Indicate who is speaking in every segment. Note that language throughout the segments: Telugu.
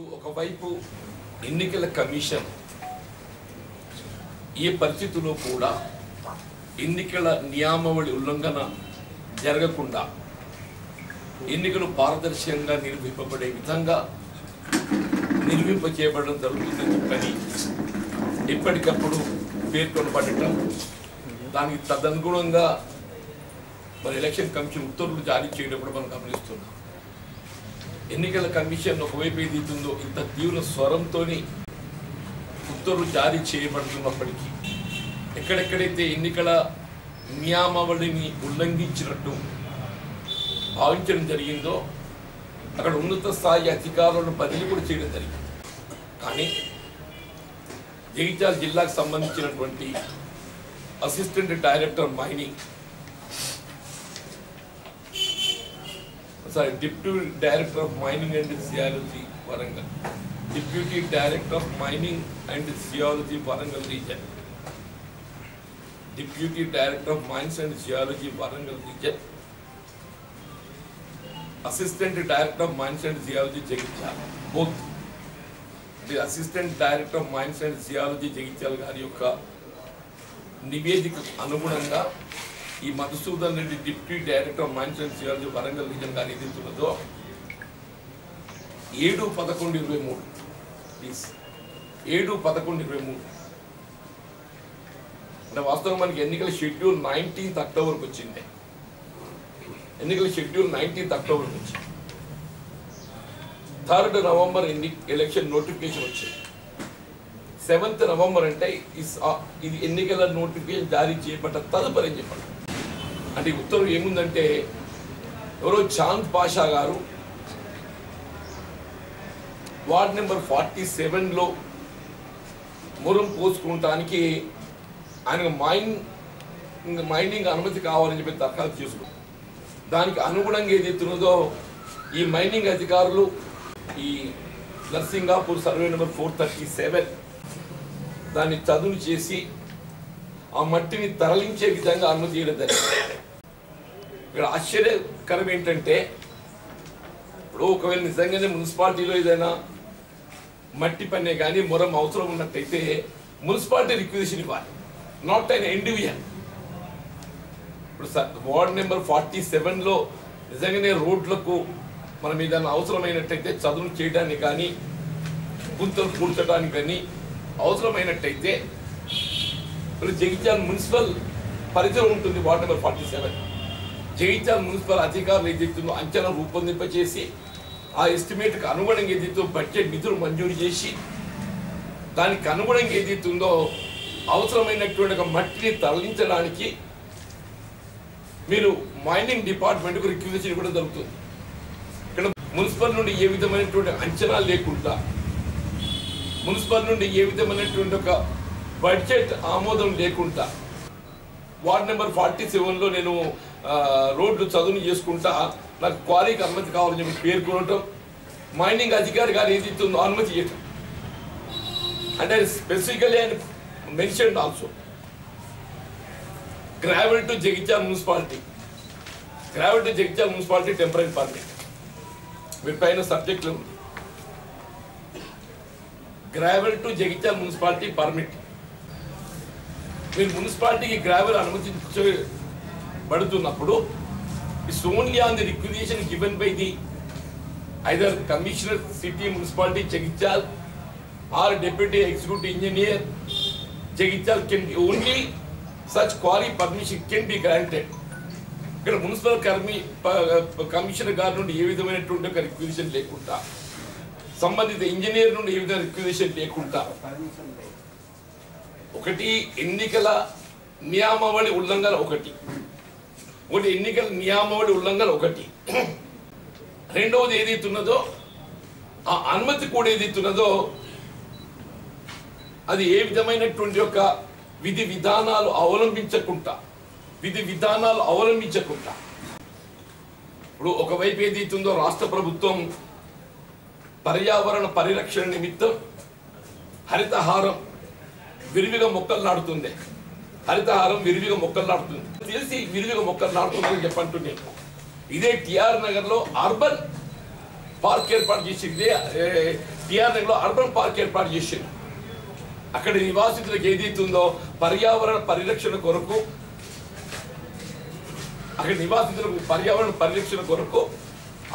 Speaker 1: ఇప్పుడు ఒకవైపు ఎన్నికల కమిషన్ ఏ పరిస్థితుల్లో కూడా ఎన్నికల నియామవళి ఉల్లంఘన జరగకుండా ఎన్నికలు పారదర్శకంగా నిర్వహింపబడే విధంగా నిర్వహింప చేయబడడం జరుగుతుందని చెప్పని ఎప్పటికప్పుడు పేర్కొనబడటం దానికి తదనుగుణంగా మరి ఎలక్షన్ కమిషన్ ఉత్తర్వులు జారీ చేయడం కూడా మనం గమనిస్తున్నాం. ఎన్నికల కమిషన్ ఒకవైపు ఏదైతుందో ఇంత తీవ్ర స్వరంతో ఉత్తర్వులు జారీ చేయబడుతున్నప్పటికీ ఎక్కడెక్కడైతే ఎన్నికల నియామావళిని ఉల్లంఘించినట్టు భావించడం జరిగిందో అక్కడ ఉన్నత స్థాయి అధికారులను బదిలీ కూడా చేయడం జరిగింది. కానీ జగిత్యాల జిల్లాకు సంబంధించినటువంటి assistant director mining sorry deputy director of mining and geology Warangal deputy director of mining and geology Warangal region deputy director of mines and geology Warangal region assistant director of mines and geology Jagtial both అంటే assistant director of mines and geology Jagtial garu యొక్క నివేదిక అనుగుణంగా ఈ Madhusudan Reddy deputy director mines and CRG Warangal region garu ఏదైతున్నదో ఏడు పదకొండు ఇరవై మూడు. ప్లీజ్ ఏడు పదకొండు ఇరవై మూడు. అంటే వాస్తవం మనకి ఎన్నికల షెడ్యూల్ నైన్టీన్త్ అక్టోబర్కి వచ్చింది. ఎన్నికల షెడ్యూల్ నైన్టీన్త్ అక్టోబర్కి వచ్చింది. థర్డ్ నవంబర్ ఎన్ని ఎలక్షన్ నోటిఫికేషన్ వచ్చింది. సెవెంత్ నవంబర్ అంటే ఇది ఎన్నికల నోటిఫికేషన్ జారీ చేయబడ్డ తదుపరి అని చెప్పండి అంటే ఈ ఏముందంటే ఎవరో చాంద్ పాషా గారు వార్డ్ నెంబర్ ఫార్టీ సెవెన్లో మురం పోసుకుంటానికి ఆయన మైన్ మైనింగ్ అనుమతి కావాలని చెప్పి దరఖాస్తు చేసుకున్నాం దానికి అనుగుణంగా ఏదైతున్నదో ఈ మైనింగ్ అధికారులు ఈ Narsingapur survey number four thirty seven దాన్ని చదువు చేసి ఆ మట్టిని తరలించే విధంగా అనుమతి చేయడం జరిగింది. ఇక్కడ ఆశ్చర్యకరం ఏంటంటే ఇప్పుడు ఒకవేళ నిజంగానే మున్సిపాలిటీలో ఏదైనా మట్టి పనే కానీ మొరం అవసరం ఉన్నట్టయితే మున్సిపాలిటీ రిక్వెజిషన్ ఇవ్వాలి. నాట్ అయిన ఇండివిజువల్ ఇప్పుడు వార్డ్ నెంబర్ ఫార్టీ సెవెన్లో నిజంగానే రోడ్లకు మనం ఏదైనా అవసరమైనట్టయితే చదువు చేయడానికి కానీ గుంతలు కూర్చడానికి కానీ అవసరమైనట్టయితే మరి జగిత్యాల మున్సిపల్ పరిధిలో ఉంటుంది ward number forty seven. Jagtial municipal అధికారులు ఏదైతుందో అంచనా రూపొందింపచేసి ఆ ఎస్టిమేట్కి అనుగుణంగా ఏదైతే బడ్జెట్ నిధులు మంజూరు చేసి దానికి అనుగుణంగా ఏదైతుందో అవసరమైనటువంటి ఒక మట్టిని తరలించడానికి మీరు మైనింగ్ డిపార్ట్మెంట్కు రిక్వెస్ట్ ఇవ్వడం జరుగుతుంది. ఇక్కడ మున్సిపల్ నుండి ఏ విధమైనటువంటి అంచనా లేకుండా మున్సిపల్ నుండి ఏ విధమైనటువంటి ఒక బడ్జెట్ ఆమోదం లేకుండా వార్డ్ నెంబర్ ఫార్టీ సెవెన్లో నేను రోడ్లు చదువుని చేసుకుంటా నాకు క్వారీకి అనుమతి కావాలని చెప్పి పేర్కొనటం మైనింగ్ అధికారి గారు ఏది ఇస్తుందో అనుమతి ఇవ్వటం అంటే స్పెసిఫికలీ ఆయన mention also gravel to Jagtial municipality gravel to Jagtial municipality temporary permit వీటిపైన సబ్జెక్టులు gravel to Jagtial municipality permit మీరు మున్సిపాలిటీకి gravel అనుమతించబడుతున్నప్పుడు it's only on the requisition given by the either commissioner city municipality Jagtial or deputy executive engineer Jagtial can be only such quarry permission can be granted ఇక్కడ మున్సిపల్ కర్మి ప- కమిషనర్ గారి నుండి ఏ విధమైనటువంటి ఒక రిక్విజిషన్ లేకుండా సంబంధిత ఇంజనీర్ నుండి ఏ విధమైన రిక్విజిషన్ లేకుండా ఒకటి ఎన్నికల నియామావళి ఉల్లంఘన ఒకటి. ఒకటి ఎన్నికల నియామావళి ఉల్లంఘన ఒకటి. రెండవది ఏదైతున్నదో ఆ అనుమతి కూడా ఏదైతున్నదో అది ఏ విధమైనటువంటి యొక్క విధి విధానాలు అవలంబించకుండా విధి విధానాలు అవలంబించకుండా. ఇప్పుడు ఒకవైపు ఏదైతుందో రాష్ట్ర ప్రభుత్వం పర్యావరణ పరిరక్షణ నిమిత్తం హరితహారం విరివిగా మొక్కలు నాటుతుంది హరితహారం విరివిగా మొక్కలు నాటుతుంది తెలిసి విరివిగా మొక్కలు నాటుతుందని ఇదే టిఆర్ నగర్లో అర్బన్ పార్క్ ఏర్పాటు చేసింది. టిఆర్ నగర్లో అర్బన్ పార్క్ ఏర్పాటు చేసింది. అక్కడ నివాసితులకు ఏదైతుందో పర్యావరణ పరిరక్షణ కొరకు అక్కడ నివాసితులకు పర్యావరణ పరిరక్షణ కొరకు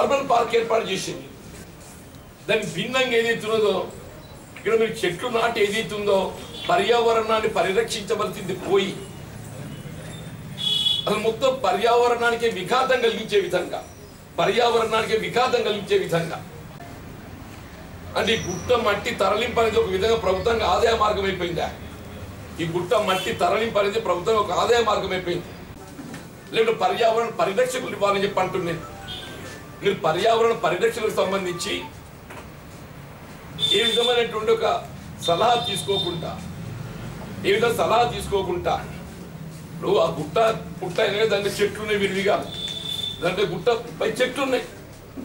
Speaker 1: అర్బన్ పార్క్ ఏర్పాటు చేసింది. దానికి భిన్నంగా ఏదైతున్నదో ఇక్కడ మీరు చెట్లు నాటి ఏదైతుందో పర్యావరణాన్ని పరిరక్షించవలసింది పోయి. అసలు మొత్తం పర్యావరణానికి విఘాతం కలిగించే విధంగా పర్యావరణానికి విఘాతం కలిగించే విధంగా. అంటే ఈ గుట్ట మట్టి తరలింపు అనేది ఒక విధంగా ప్రభుత్వంగా ఆదాయ మార్గం అయిపోయిందా? ఈ గుట్ట మట్టి తరలింపు అనేది ప్రభుత్వం ఒక ఆదాయ మార్గం అయిపోయింది. లేకుంటే పర్యావరణ పరిరక్షకులు ఇవ్వాలని చెప్పి అంటున్నాను మీరు పర్యావరణ పరిరక్షణకు సంబంధించి ఏ విధమైనటువంటి ఒక సలహా తీసుకోకుండా ఏ విధంగా సలహా తీసుకోకుండా. నువ్వు ఆ గుట్ట పుట్ట అయినా దాంట్లో చెట్లు ఉన్నాయి విరివిగా. దాంట్లో గుట్ట పై చెట్లు ఉన్నాయి.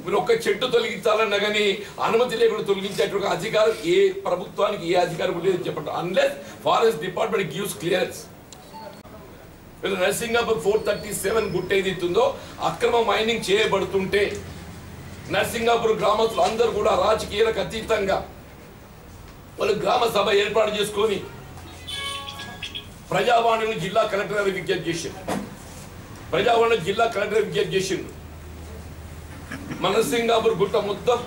Speaker 1: మీరు ఒక్క చెట్టు తొలగించాలన్నా కానీ అనుమతి లేకుండా తొలగించేటువంటి అధికారం ఏ ప్రభుత్వానికి ఏ అధికారం లేదు చెప్పండి unless forest department gives clearance వీళ్ళు నర్సింగాపూర్ ఫోర్ థర్టీ సెవెన్ గుట్ట ఏదైతుందో అక్రమ మైనింగ్ చేయబడుతుంటే నర్సింగాపూర్ గ్రామస్తులు అందరూ కూడా రాజకీయాలకు అతీతంగా వాళ్ళు గ్రామ సభ ఏర్పాటు చేసుకొని ప్రజావాణిని జిల్లా కలెక్టర్ గారు విజ్ఞప్తి చేసిండు. ప్రజావాణి జిల్లా కలెక్టర్ విజ్ఞప్తి చేసిండు. మన సింగాపూర్ గుట్ట మొత్తం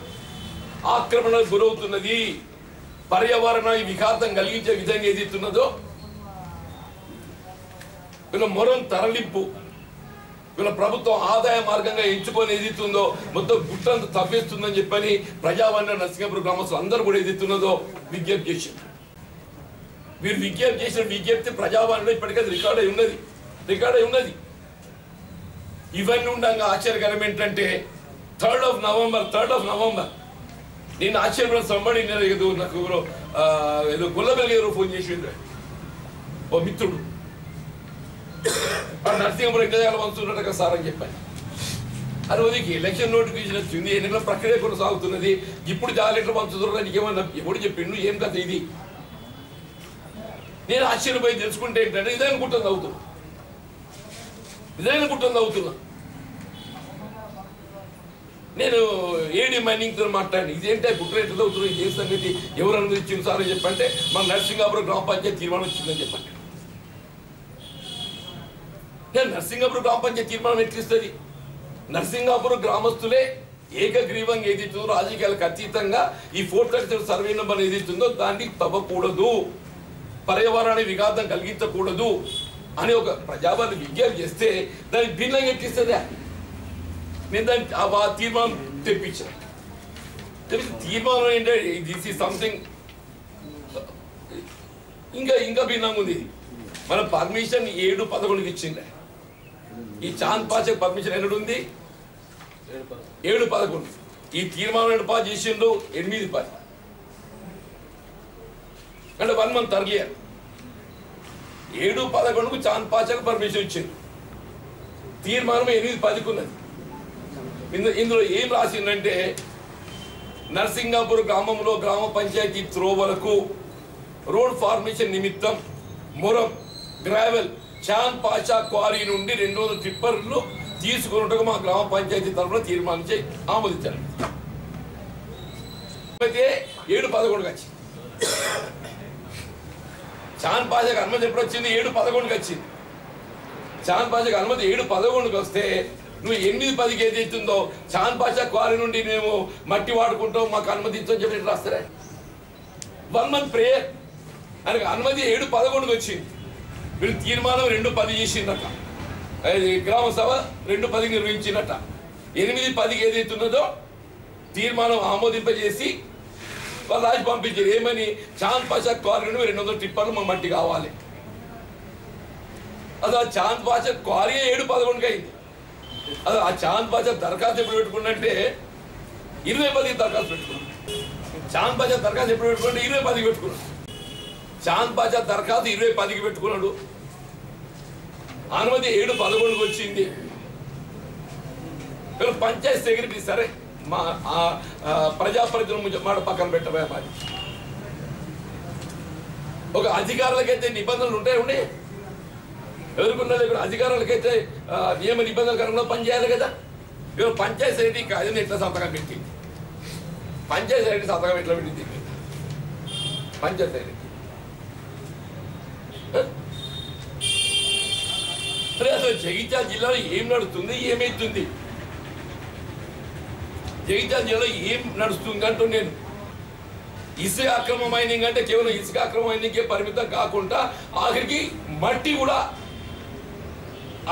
Speaker 1: ఆక్రమణకు గురవుతున్నది. పర్యావరణానికి విఘాతం కలిగించే విధంగా ఏదైతున్నదో వీళ్ళ మొరం తరలింపు వీళ్ళ ప్రభుత్వం ఆదాయ మార్గంగా ఎంచుకొని ఏదైతుందో మొత్తం గుట్టంత తవ్వేస్తుందని చెప్పని ప్రజావాణి నరసింగపురం గ్రామస్తులు అందరూ కూడా ఏదైతున్నదో విజ్ఞప్తి చేసింది మీరు విజ్ఞప్తి చేసిన విజ్ఞప్తి ప్రజావాణిలో ఇప్పటికే రికార్డ్ అయి ఉన్నది. రికార్డ్ అయి ఉన్నది. ఇవన్నీ ఉండగా ఆశ్చర్యకరం ఏంటంటే third of November third of November. నేను ఆశ్చర్యపడిన సంబడి నేను ఏదో నాకు ఎవరో ఏదో గుల్లబెల్లి ఎవరో ఫోన్ చేసిండ్రు. ఓ మిత్రుడు. ఆ నరసింహపురం ఇంకా వంచున్నట్టు కదా సార్ అని చెప్పాను అది ఉదయకి ఎలక్షన్ నోటిఫికేషన్ వచ్చింది ఎన్నికల ప్రక్రియ కొనసాగుతున్నది. ఇప్పుడు జాలీటర్ పంచుతున్నారు నీకేమన్నా ఎప్పుడు చెప్పిండు? ఏం కథ ఇది? నేను ఆశ్చర్యపోయి తెలుసుకుంటే ఏంటంటే ఇదే అనుకుంటుంది అవుతున్నా ఇదే అనుకుంటుంది అవుతున్నా నేను ఏడి మైనింగ్తో మాట్లాడి ఇదేంటే గుట్రేట్ అవుతున్నా ఇది సంగతి ఎవరు అనుమతించింది సార్ అని చెప్పంటే మన నర్సింగాపురం గ్రామ పంచాయతీ తీర్మానం వచ్చిందని చెప్పండి. నేను నర్సింగాపురం గ్రామ పంచాయతీ తీర్మానం ఎట్లిస్తుంది నర్సింగాపురం గ్రామస్తులే ఏకగ్రీవంగా ఏదైతుందో రాజకీయాలకు అతీతంగా ఈ ఫోర్ థర్టీ సర్వే నెంబర్ ఏదైతుందో దాన్ని తవ్వకూడదు. పర్యావరణాన్ని విఘాతం కలిగించకూడదు అని ఒక ప్రజావాన్ని విజ్ఞప్తి చేస్తే దానికి భిన్నంగా ఎక్కిస్తుందా? నేను దాన్ని ఆ తీర్మానం తెప్పించాను తెలిసి తీర్మానం ఏంటంటే దిస్ ఈ సంథింగ్ ఇంకా ఇంకా భిన్నంగా ఉంది. మన పర్మిషన్ ఏడు పదకొండుకి ఇచ్చింది ఈ చాంద్ పాచక్ పర్మిషన్ ఎన్నడు ఉంది? ఏడు పదకొండు. ఈ తీర్మానం ఎప్పుడు పాస్ చేసిండు? ఎనిమిది పది అంటే వన్ మంత్ అర్లియర్ ఏడు పదకొండుకు చాంద్ పాచక్ పర్మిషన్ ఇచ్చింది తీర్మానం ఎనిమిది పదికున్నది. ఇందు ఇందులో ఏం రాసిందంటే నర్సింగాపూర్ గ్రామంలో గ్రామ పంచాయతీ త్రోవలకు రోడ్ ఫార్మేషన్ నిమిత్తం మొరం గ్రావెల్ చాన్ పాషా క్వారీ నుండి రెండు వందల టిప్పర్లు తీసుకున్నట్టుగా మా గ్రామ పంచాయతీ తరఫున తీర్మానించి ఆమోదించారు. అయితే ఏడు పదకొండుకి వచ్చింది. చాన్ పాషాకి అనుమతి ఎప్పుడు వచ్చింది? ఏడు పదకొండుకి వచ్చింది. చాన్ పాషాకి అనుమతి ఏడు పదకొండుకి వస్తే నువ్వు ఎనిమిది పదికి ఏదైతుందో చాన్ పాషా క్వారీ నుండి మేము మట్టి వాడుకుంటాం మాకు అనుమతించని చెప్పి రాస్తారా? One month prayer. ఆయనకు అనుమతి ఏడు పదకొండుకి వచ్చింది. వీళ్ళు తీర్మానం రెండు పది చేసిందట. గ్రామ సభ రెండు పదికి నిర్వహించినట్ట ఎనిమిది పదికి ఏదైతున్నదో తీర్మానం ఆమోదింపజేసి వాళ్ళు రాసి పంపించారు. ఏమని? చాంద్ పాషా క్వారీ నుండి రెండు వందల టిప్పర్లు మా మట్టి కావాలి. అది ఆ చాంద్ పాషా క్వారీ ఏడు పదకొండుకి అయింది. అది ఆ చాంద్ పాషా దరఖాస్తు ఎప్పుడు పెట్టుకుంటే ఇరవై పదికి దరఖాస్తు పెట్టుకున్నాం. చాంద్ పాషా దరఖాస్తు ఎప్పుడు పెట్టుకుంటే ఇరవై పదికి పెట్టుకున్నాడు. చాంద్ పాషా దరఖాస్తు ఇరవై పదికి పెట్టుకున్నాడు. అనుమతి ఏడు పదకొండుకి వచ్చింది. వీళ్ళు పంచాయత్ సెక్రటరీ సరే. మా ఆ, మాట పక్కన పెట్టబోయే మాది ఒక అధికారులకైతే నిబంధనలు ఉంటాయి ఉండే? ఎవరికున్నది ఇక్కడ అధికారులకైతే నియమ నిబంధనల కరంలో పనిచేయాలి కదా? వీళ్ళు పంచాయత్ కాదు కాదని ఎట్లా సంతకం పెట్టింది? పంచాయతీ సెక్రటరీ సంతకం ఎట్లా పెట్టింది? పంచాయతీ సెక్రటరీ అసలు జగిత్యాల జిల్లాలో ఏం నడుతుంది ఏమైతుంది? జగిత్యాల ఏం నడుస్తుంది అంటూ నేను ఇసుక అక్రమ మైనింగ్ అంటే కేవలం ఇసుక అక్రమ మైనింగ్కే పరిమితం కాకుండా ఆఖరికి మట్టి కూడా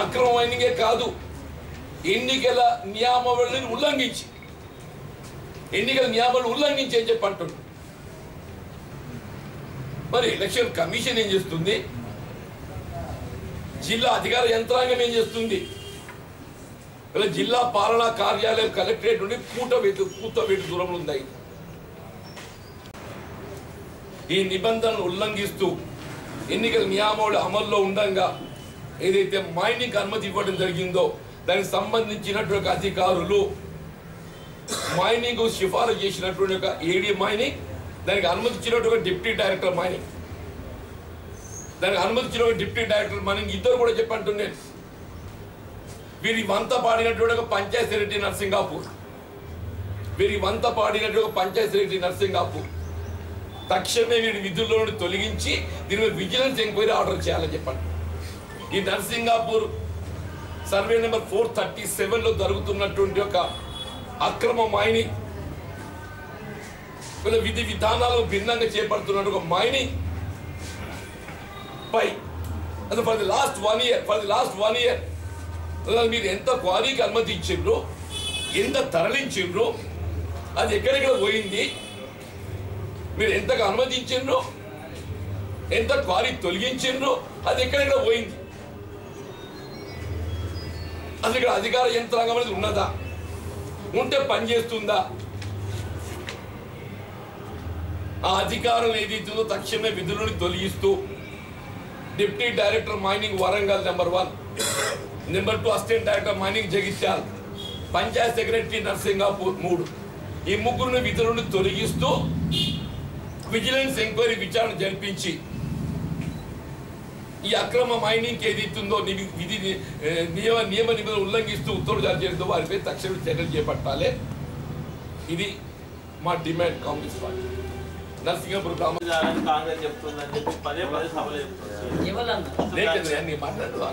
Speaker 1: అక్రమ మైనింగే కాదు. ఎన్నికల నియామవళిని ఉల్లంఘించి ఎన్నికల నియామాలు ఉల్లంఘించి అని చెప్పి మరి ఎలక్షన్ కమిషన్ ఏం చేస్తుంది? జిల్లా అధికార యంత్రాంగం ఏం చేస్తుంది? ఇలా జిల్లా పాలనా కార్యాలయం కలెక్టరేట్ నుండి కూటవేటు కూతవేటు దూరంలో ఉన్నాయి ఈ నిబంధనలు ఉల్లంఘిస్తూ ఎన్నికల నియామావళి అమల్లో ఉండగా ఏదైతే మైనింగ్ అనుమతి ఇవ్వడం జరిగిందో దానికి సంబంధించినటువంటి అధికారులు మైనింగ్ సిఫారసు చేసినటువంటి ఒక ఏడీ మైనింగ్ దానికి అనుమతించినటువంటి డిప్యూటీ డైరెక్టర్ మైనింగ్. దానికి అనుమతి డిప్యూటీ డైరెక్టర్ మైనింగ్ ఇద్దరు కూడా చెప్పంటున్నాను వీరి వంత పాడినటువంటి ఒక పంచాయతీరెడ్డి నర్సింగాపూర్. వీరి వంత పాడినటువంటి ఒక పంచాయత్ రెడ్డి నర్సింగాపూర్. తక్షణమే వీరి విధుల్లో నుండి తొలగించి దీని మీద విజిలెన్స్ ఎంక్వైరీ ఆర్డర్ చేయాలని చెప్పండి. ఈ Narsingapur survey number four thirty సెవెన్లో జరుగుతున్నటువంటి ఒక అక్రమ మైనింగ్ కొన్ని విధి విధానాలు భిన్నంగా చేపడుతున్న ఒక మైనింగ్ పై అది for the last one year for the last one year మీరు ఎంత క్వారీకి అనుమతి ఇచ్చిండ్రు ఎంత తరలించిండ్రు? అది ఎక్కడెక్కడ పోయింది? మీరు ఎంతగా అనుమతించిండ్రు? ఎంత క్వారీ తొలగించిండ్రు? అది ఎక్కడెక్కడ పోయింది? అసలు ఇక్కడ అధికార యంత్రాంగం అనేది ఉన్నదా? ఉంటే పని చేస్తుందా? ఆ అధికారం ఏదైతుందో తక్షణమే విధులను తొలగిస్తూ deputy director mining Warangal number one. Number two assistant director mining Jagtial. Panchayat secretary Narsingapur మూడు. ఈ ముగ్గురుని విధులను తొలగిస్తూ విజిలెన్స్ ఎంక్వైరీ విచారణ జరిపించి ఈ అక్రమ మైనింగ్ ఏదైతుందో విధి నియమ నియమ నిబంధనలు ఉల్లంఘిస్తూ ఉత్తర్వులు జారీ చేయడంతో వారిపై తక్షణ చర్యలు చేపట్టాలి. ఇది మా డిమాండ్ కాంగ్రెస్ పార్టీ. నరసింగపురం
Speaker 2: చేయాలని కాంగ్రెస్ చెప్తుందని చెప్పి పదే పదే సభలు చెప్తుంది
Speaker 1: మాట్లాడు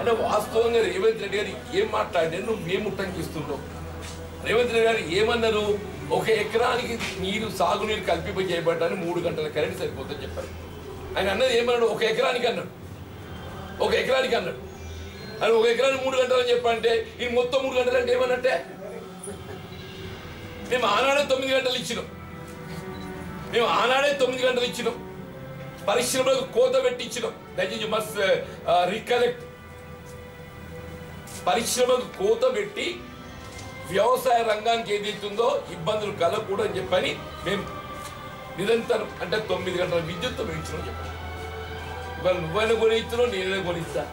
Speaker 1: అంటే వాస్తవంగా రేవంత్ రెడ్డి గారు ఏం మాట్లాడే నువ్వు ఏం ఉట్టంకిస్తున్నావు రేవంత్ రెడ్డి గారు ఏమన్నారు? ఒక ఎకరానికి నీరు సాగునీరు కల్పింప చేయబడ్డానికి మూడు గంటల కరెంట్ సరిపోతుందని చెప్పారు. ఆయన అన్నది ఏమన్నాడు? ఒక ఎకరానికి అన్నాడు. ఒక ఎకరానికి అన్నాడు. అని ఒక ఎకరానికి మూడు గంటలు అని చెప్పంటే ఈ మొత్తం మూడు గంటలు అంటే ఏమన్నట్టే? మేము ఆనాడే తొమ్మిది గంటలు ఇచ్చినాం. మేము ఆనాడే తొమ్మిది గంటలు ఇచ్చినాం. పరిశ్రమలకు కోత పెట్టించినాం. దయచేసి మస్ట్ రికలెక్ట్ పరిశ్రమకు కోత పెట్టి వ్యవసాయ రంగానికి ఏదైతుందో ఇబ్బందులు కలగకూడదని చెప్పని మేము నిరంతరం అంటే తొమ్మిది గంటల విద్యుత్ పెంచడం చెప్పాను ఇవాళ నువ్వైనా కొని ఇస్తున్నావు నేనైనా కొనిస్తా.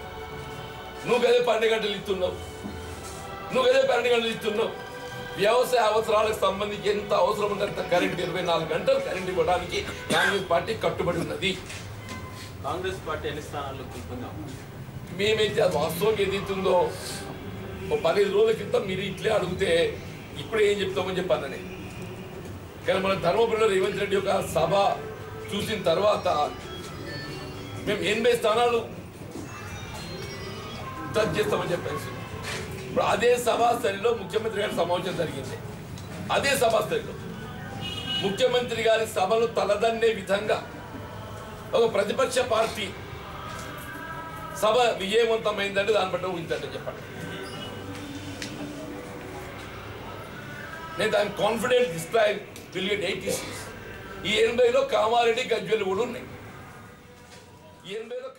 Speaker 1: నువ్వు కదే పన్నెండు గంటలు ఇస్తున్నావు. నువ్వు కదే పన్నెండు గంటలు ఇస్తున్నావు. వ్యవసాయ అవసరాలకు సంబంధించి ఎంత అవసరం ఉంటే అంత కరెంట్ ఇరవై నాలుగు గంటలు కరెంట్ ఇవ్వడానికి కాంగ్రెస్ పార్టీ కట్టుబడి ఉన్నది
Speaker 2: కాంగ్రెస్ పార్టీ ఎన్ని స్థానాల్లో
Speaker 1: మేమైతే వాస్తవం ఏదైతుందో ఓ పదిహేను రోజుల క్రితం మీరు ఇట్లే అడిగితే ఇప్పుడు ఏం చెప్తామని చెప్పానని కానీ మన ధర్మపురిలో రేవంత్ రెడ్డి యొక్క సభ చూసిన తర్వాత మేము ఎనభై స్థానాలు టచ్ చేస్తామని చెప్పేసి ఇప్పుడు అదే సభాస్థలిలో ముఖ్యమంత్రి గారి సమావేశం జరిగింది. అదే సభాస్థలిలో ముఖ్యమంత్రి గారి సభలు తలదన్నే విధంగా ఒక ప్రతిపక్ష పార్టీ సభ విజయవంతమైందంటే దాన్ని బట్టి ఊహించండి చెప్పండి. నేను దాని confident this time will get eighty six ఈ ఎనభైలో కామారెడ్డి గజ్వెలు కూడా ఉన్నాయి. ఈ ఎనభైలో